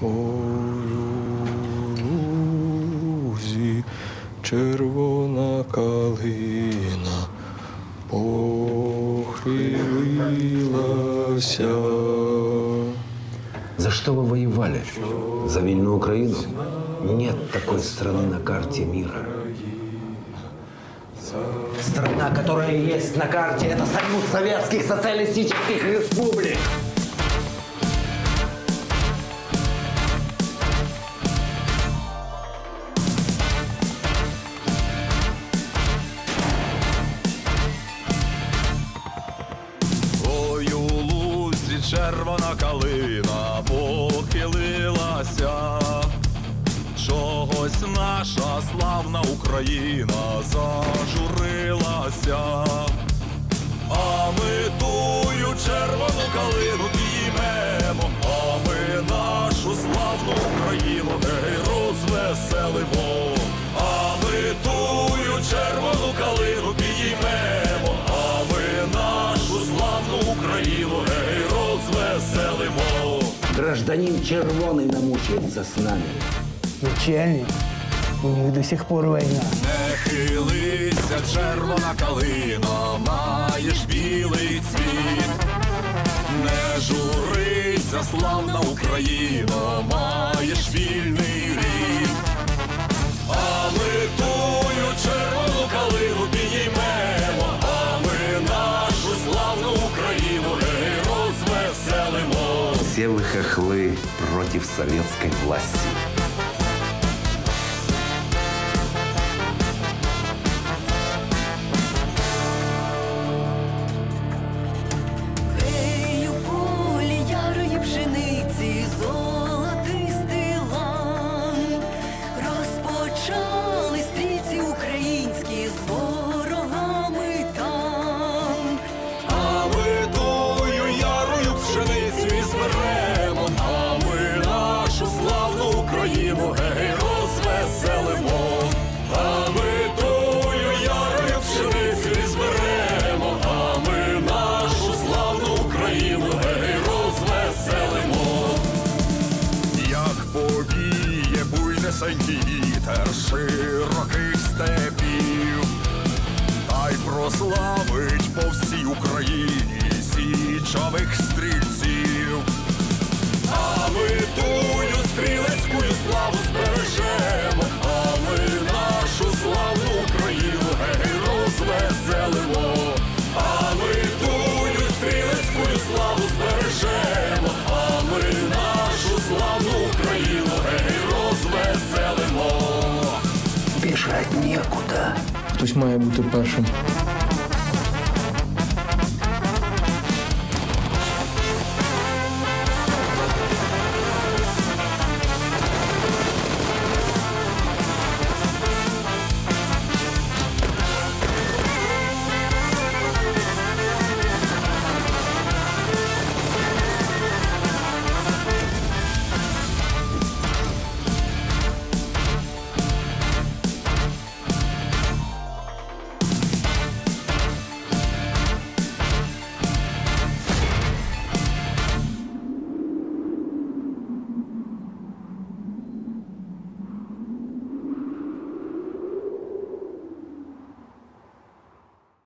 Ой, у червона калина похилилася. За что вы воевали? За вильную Украину? Нет такой страны на карте мира. Страна, которая есть на карте, это Союз Советских Социалистических Республик. Червона калина похилилася. Чогось наша славна Україна зажурилася. А ми тую червону калину Гражданин Червоный намучается с нами. Начальник, у них до сих пор війна. Не хилися, червона калино, маєш білий цвіт. Не журися, славна Україна, маєш вільний Все вы хохлы против советской власти. Україну гей розвеселимо. А ми тую ярою пшеницю і зберемо, а ми нашу славну Україну гей розвеселимо. Як повіє буйне буйнесенький вітер широких степів, та й прославить по всій Україні січових стрільців. Хтось має бути першим.